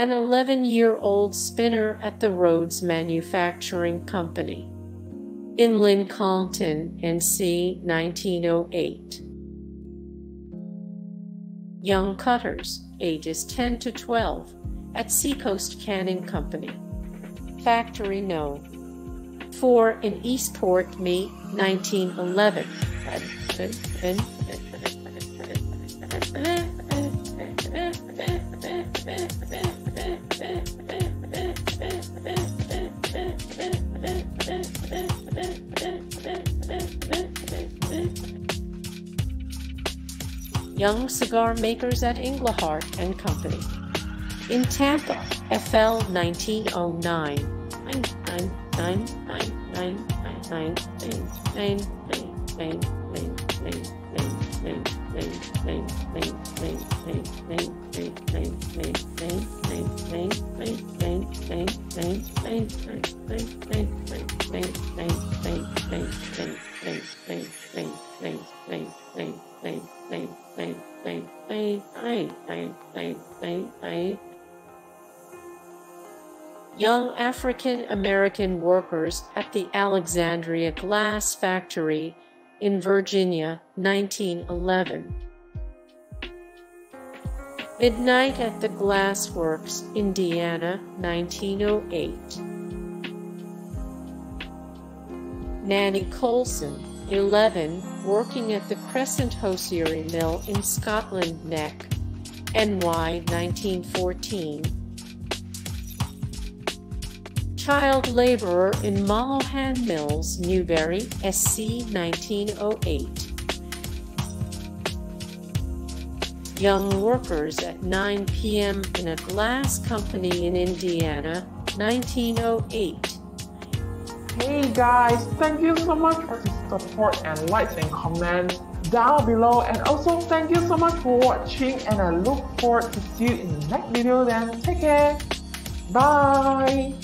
an 11 year old spinner at the Rhodes Manufacturing Company. In Lincolnton, NC, 1908. Young cutters, ages 10 to 12, at Seacoast Canning Company. Factory No. 4 in Eastport, May 1911. Young cigar makers at Englahardt and Company. In Tampa, FL 1909. Young African American workers at the Alexandria Glass Factory in Virginia, 1911. Midnight at the Glass Works, Indiana, 1908. Nannie Coleson, 11, working at the Crescent Hosiery Mill in Scotland Neck, NY, 1914. Child laborer in Mollohan Mills, Newberry, SC, 1908. Young workers at 9 p.m. in a glass company in Indiana, 1908. Hey guys, thank you so much for the support and likes and comments down below and also thank you so much for watching and I look forward to see you in the next video then. Take care. Bye.